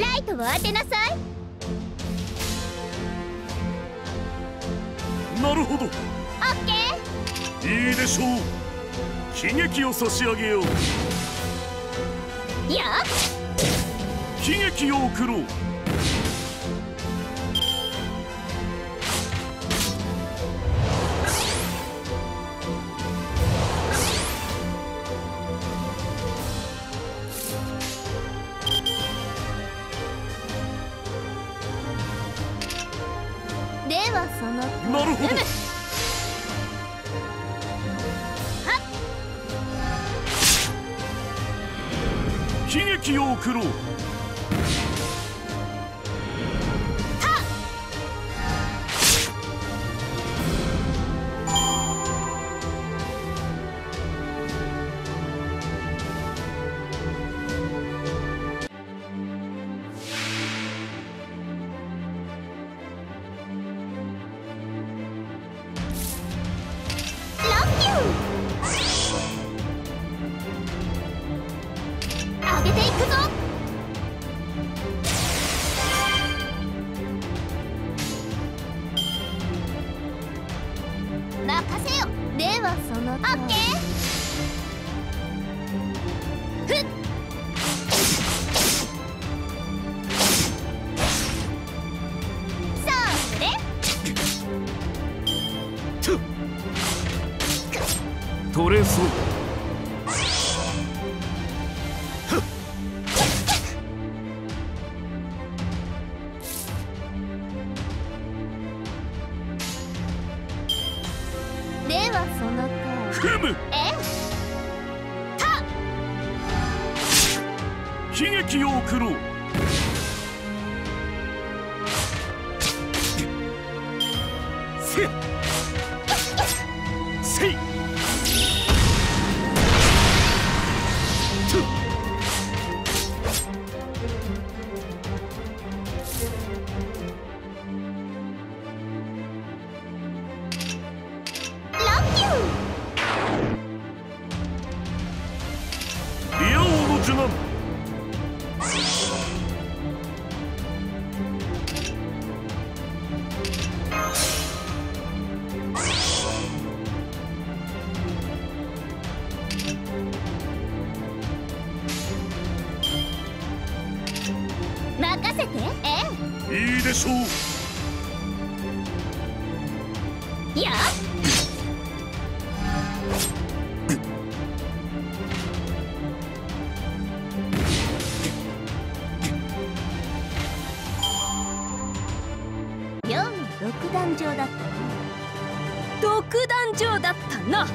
ライトを当てなさい。なるほど。オッケいいでしょう。喜劇を差し上げよう。ーや喜劇を送ろうなるほど。喜劇を送ろうはそのオッケーふっ。取れそうせせい。独壇場だったな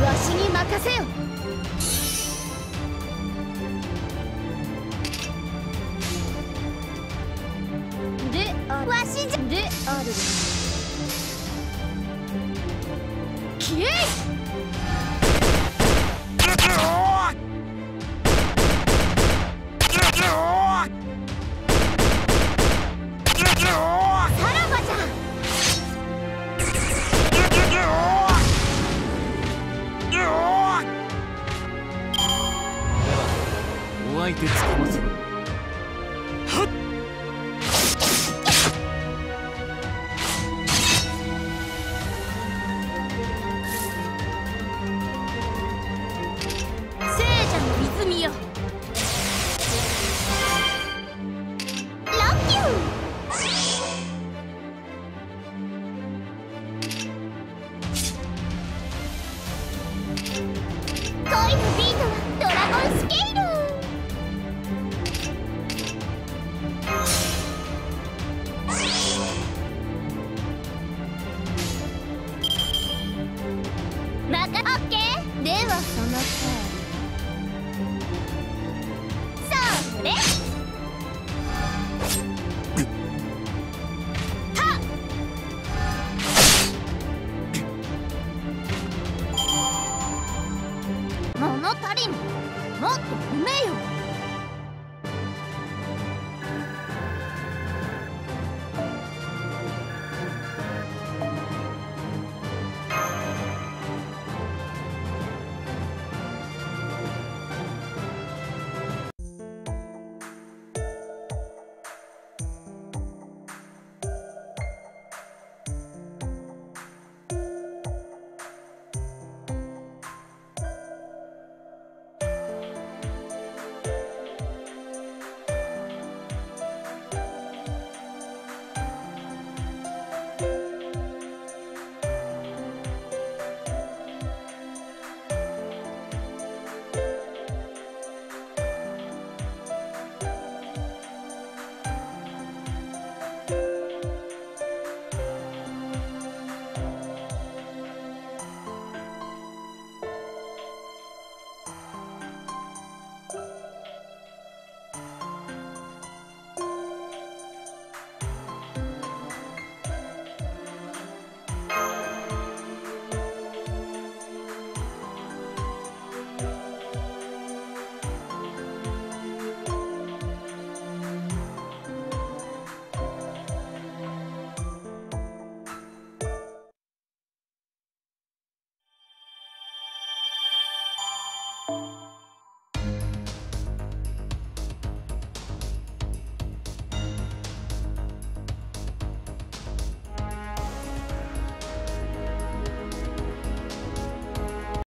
わしに任せよ。そのそれ物足りん。もっと褒めよ。